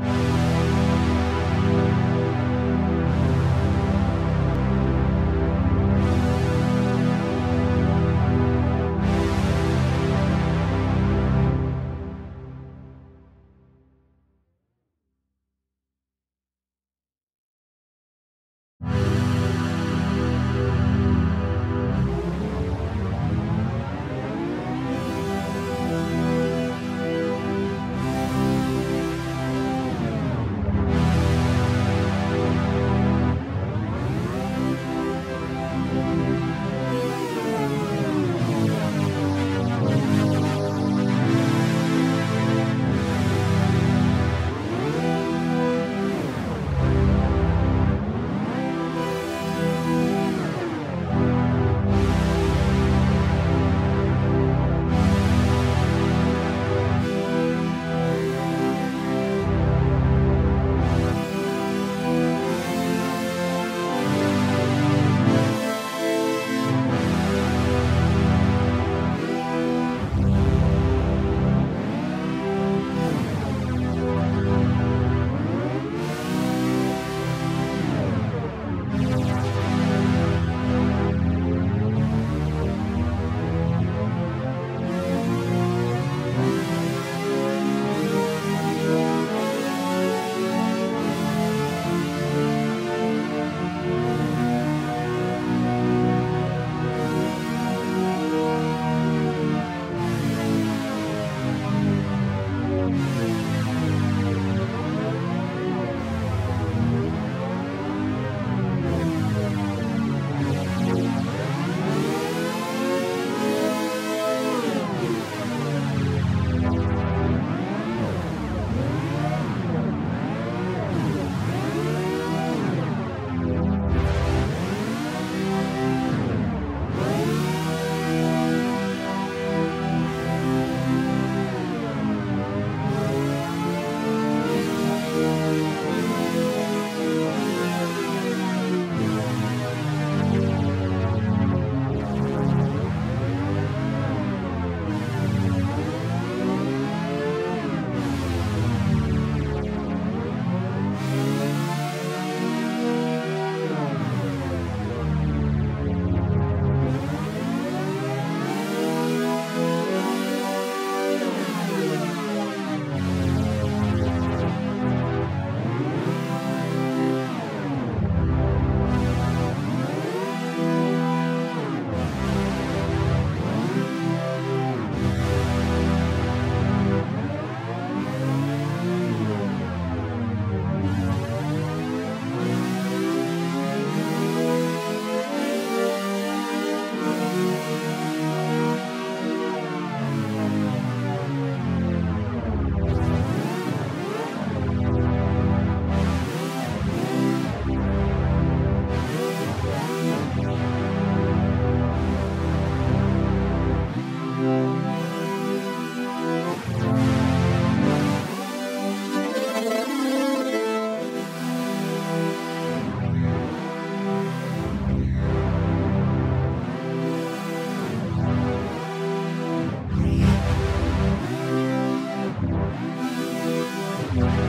you Bye.